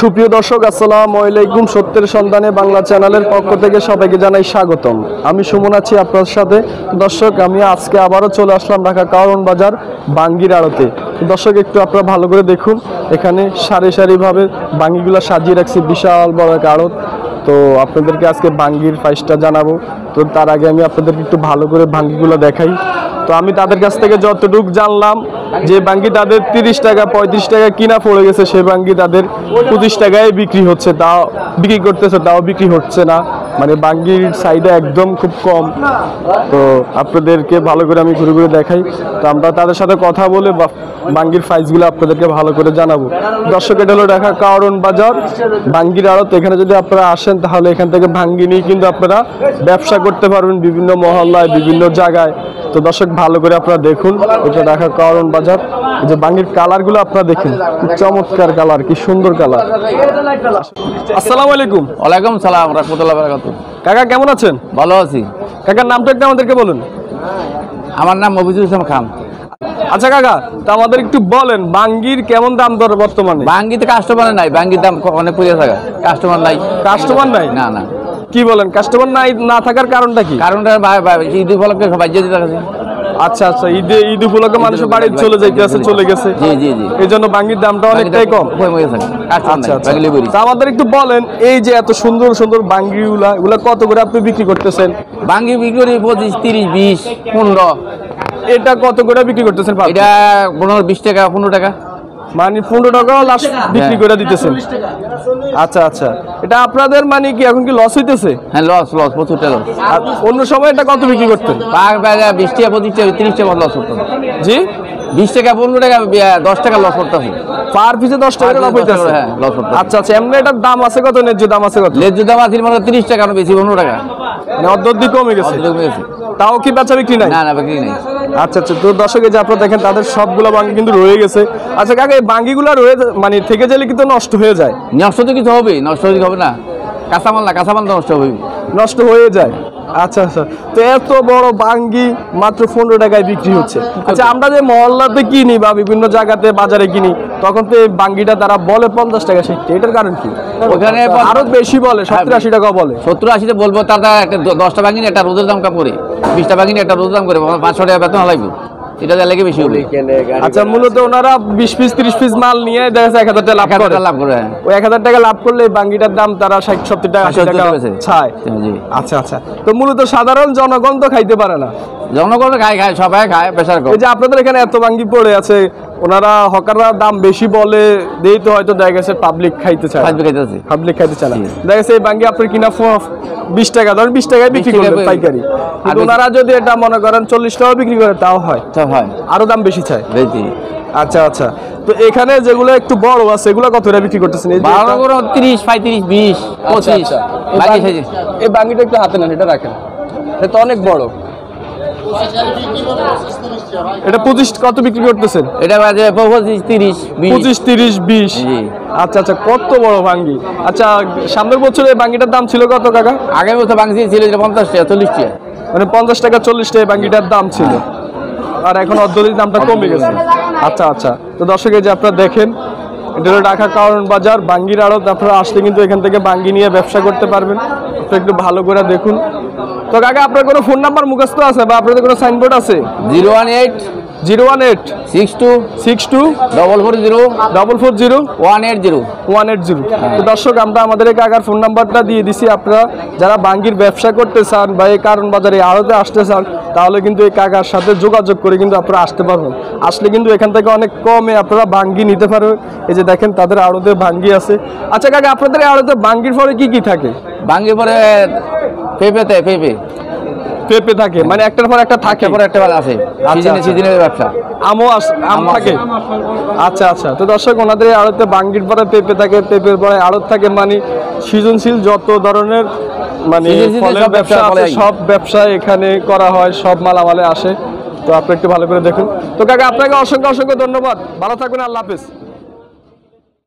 সুপ্রিয় দর্শক, আসসালামু আলাইকুম। সত্যের সন্ধানে বাংলা চ্যানেলের পক্ষ থেকে সবাইকে জানাই স্বাগতম। আমি সুমন আছি আপনার সাথে। দর্শক, আমি আজকে আবারও চলে আসলাম ঢাকা কারণ বাজার বাঙ্গির আড়তে। দর্শক, একটু আপনারা ভালো করে দেখুন। এখানে সারি সারিভাবে বাঙ্গিগুলো সাজিয়ে রাখছি, বিশাল বড় এক আড়ত। তো আপনাদেরকে আজকে বাঙ্গির প্রাইসটা জানাব। তো তার আগে আমি আপনাদেরকে একটু ভালো করে ভাঙ্গিগুলো দেখাই। তো আমি তাদের কাছ থেকে যতটুকু জানলাম যে বাঙ্গি তাদের তিরিশ টাকা, পঁয়ত্রিশ টাকা কিনা পড়ে গেছে, সে বাঙ্গি তাদের পঁচিশ টাকায় বিক্রি হচ্ছে। তাও বিক্রি করতেছে, তাও বিক্রি হচ্ছে না। মানে বাঙ্গির সাইডে একদম খুব কম। তো আপনাদেরকে ভালো করে আমি ঘুরে ঘুরে দেখাই। তো আমরা তাদের সাথে কথা বলে বাঙ্গির প্রাইসগুলো আপনাদেরকে ভালো করে জানাব। দর্শক, এটা হলো ঢাকা কারণ বাজার, বাঙ্গির আড়ত। এখানে যদি আপনারা আসেন, তাহলে এখান থেকে ভাঙ্গি নিয়ে কিন্তু আপনারা ব্যবসা করতে পারবেন বিভিন্ন মহল্লায়, বিভিন্ন জায়গায়। তো দর্শক, ভালো করে আপনারা দেখুন, এটা ঢাকা কারণ বাজার। যে বাঙ্গির কালারগুলো আপনারা দেখুন, কি চমৎকার কালার কি সুন্দর কালার আসসালামু আলাইকুম। ওয়ালাইকুম সালাম, রহমতুল্লাহ বারাকাতু কাকা কেমন আছেন? ভালো আছি। কাকার নামটা একটু আমাদেরকে বলুন। আমার নাম মফিজুল ইসলাম খান। আচ্ছা কাকা তো আমাদের একটু বলেন বাঙ্গির কেমন দাম দর বর্তমানে? বাঙ্গিতে কাস্টমার নাই বাঙ্গির দাম অনেক পুজো থাকা কাস্টমার নাই। কাস্টমার নাই? না না। কি বলেন কাস্টমার নাই না থাকার কারণটা কি? কারণটা ঈদ উপলক্ষে বাজ্য দিতে থাকে আচ্ছা আচ্ছা ঈদে ঈদ উপলক্ষে মানুষের বাড়ি চলে যাইতেছে চলে গেছে। জি জি জি। এই জন্য বাঙ্গির দামটা অনেকটাই কম কমে গেছে। আচ্ছা আচ্ছা তা আমাদের একটু বলেন এই যে এত সুন্দর সুন্দর বাঙ্গিগুলা এগুলা কত করে আপনি বিক্রি করতেছেন? বাঙ্গি বিক্রি করি পঁচিশ তিরিশ বিশ পনেরো। এটা কত করে বিক্রি করতেছেন এটা পনেরো বিশ টাকা পনেরো টাকা। মানে পনেরো টাকা। লাস্ট বিক্রি করে দিতেছেন। আচ্ছা আচ্ছা। এটা আপনাদের মানে কি এখন কি লস হইতেছে? হ্যাঁ লস লস প্রচুরটা লস আর অন্য সময় এটা কত বিক্রি করতেন? পাক বাগা বিশ টাকা পঁচিশ টাকা তিরিশ টাকা লস করতে জি? বিশ টাকা পনেরো টাকা দশ টাকা লস করতেছে পার পিসে দশ টাকা লাভ হইতেছে। হ্যাঁ লস করতে আচ্ছা আচ্ছা এমনি এটার দাম আছে কত? ন্যায্য দাম আছে কত? লেজ দাম আছে মানে তিরিশ টাকা না বেশি পনেরো টাকা। মানে অর্ধেক কমে গেছে। কমে গেছে। তাও কি বেচা বিক্রি নাই? না না বাকি নেই। আচ্ছা আচ্ছা তো দর্শক যে আপনারা দেখেন, তাদের সবগুলো বাঙ্গি কিন্তু রয়ে গেছে। আচ্ছা কাকা, এই বাঙ্গিগুলো রয়ে মানে থেকে গেলে কিন্তু নষ্ট হয়ে যায়। নষ্ট তো কিছু হবে নষ্ট হলে হবে না। কাঁচামাল না, কাঁচামাল তো নষ্ট হবে নষ্ট হয়ে যায়। আচ্ছা আচ্ছা। তো এত বড় বাঙ্গি মাত্র পনেরো টাকায় বিক্রি হচ্ছে। আচ্ছা আমরা যে মহল্লাতে কিনি বা বিভিন্ন জায়গাতে বাজারে কিনি তখন তো এই বাঙ্গিটা তারা বলে পঞ্চাশ টাকা ষাট এটার কারণ কি? ওখানে আরও বেশি বলে সত্তর আশি টাকা বলে। সত্তর আশিতে বলব তারা একটা দশটা ভাঙিনি একটা রোদের দাম কাপড়ে বিশটা ভাঙিনি একটা রোদের দাম করে পাঁচশো টাকা বেতন লাগবে। এটা যা লেগে বেশি হবে আচ্ছা মূলত ওনারা বিশ পিস ত্রিশ পিস মাল নিয়ে দেখা যাচ্ছে এক হাজার টাকা লাভ করে। টাকা লাভ করে। ওই এক হাজার টাকা লাভ করলে বাঙ্গিটার দাম তারা ষাট সত্তর টাকা আশি ষাট, টাকা সত্তর ছায়। জি। আচ্ছা আচ্ছা। তো মূলত সাধারণ জনগণ তো খাইতে পারে না। জনগণ খায় খায় সবাই খায় প্রেশার এই যে আপনাদের এখানে এত বাঙ্গি পড়ে আছে ওনারা হকাররা দাম বেশি বলে দেই তো হয়তো দেখা গেছে পাবলিক খাইতে চায় পাবলিক খাইতে চায় না। দেখা গেছে এই বাঙ্গি আপনার কিনা বিশ টাকা ধরেন বিশ টাকায় বিক্রি 20 করবে পাইকারি। আর ওনারা যদি এটা মনে করেন চল্লিশ টাকা বিক্রি করে তাও হয়। হয়। আরও দাম বেশি চায়। আচ্ছা আচ্ছা। তো এখানে যেগুলো একটু বড় আছে এগুলো কত টাকা বিক্রি করতেছেন? এই বারো করে তিরিশ পঁয়ত্রিশ বিশ আচ্ছা, পঁচিশ। আচ্ছা। এই বাঙ্গিটা একটু হাতে নেন এটা রাখেন। এটা তো অনেক বড়। এটা পঁচিশ কত বিক্রি করতেছেন? এটা বাজে পঁচিশ তিরিশ পঁচিশ তিরিশ বিশ। আচ্ছা আচ্ছা কত বড় ভাঙ্গি? আচ্ছা সামনের বছর এই ভাঙ্গিটার দাম ছিল কত কাকা? আগের বছর বাংসি ছিল পঞ্চাশ টাকা চল্লিশ টাকা। মানে পঞ্চাশ টাকা চল্লিশ টাকা ভাঙ্গিটার দাম ছিল। আর এখন অর্ধেক দামটা কমে গেছে। আচ্ছা আচ্ছা। তো দর্শক এই যে আপনারা দেখেন এটা হলো ঢাকা কারণ বাজার। বাঙ্গির আড়ত আপনারা আসলে কিন্তু এখান থেকে বাঙ্গি নিয়ে ব্যবসা করতে পারবেন। তো একটু ভালো করে দেখুন। তো কাকা আপনার কোনো ফোন নাম্বার মুখস্থ আছে বা আপনাদের কোনো সাইনবোর্ড আছে? Zero one eight zero one eight six two six two double four zero double four zero one eight zero one eight zero. তো দর্শক আমরা আমাদের এই কাকার ফোন নাম্বারটা দিয়ে দিছি। আপনারা যারা বাঙ্গির ব্যবসা করতে চান বা এই কারণ বাজারে আড়তে আসতে চান তাহলে কিন্তু এই কাকার সাথে যোগাযোগ করে কিন্তু আপনারা আসতে পারবেন। আসলে কিন্তু এখান থেকে অনেক কমে আপনারা বাঙ্গি নিতে পারবেন এই যে দেখেন তাদের আড়তে ভাঙ্গি আছে। আচ্ছা কাকা আপনাদের এই আড়তে বাঙ্গির পরে কি কি থাকে? ভাঙ্গি পরে পেঁপেতে পেঁপে। পেঁপে থাকে মানে একটার পর একটা থাকে। পরে একটা আছে। সিজনে আচ্ছা। সিজনের ব্যবসা। আমও আম থাকে। আচ্ছা আচ্ছা। তো দর্শক ওনাদের আড়তে বাঙ্গির পরে পেঁপে থাকে পেঁপের পরে আড়ত থাকে মানে সৃজনশীল যত ধরনের মানে সব ব্যবসা আছে সব ব্যবসা এখানে করা হয় সব মালামালে আসে। তো আপনি একটু ভালো করে দেখুন। তো কাকা আপনাকে অসংখ্য অসংখ্য ধন্যবাদ। ভালো থাকবেন আল্লাহ হাফেজ।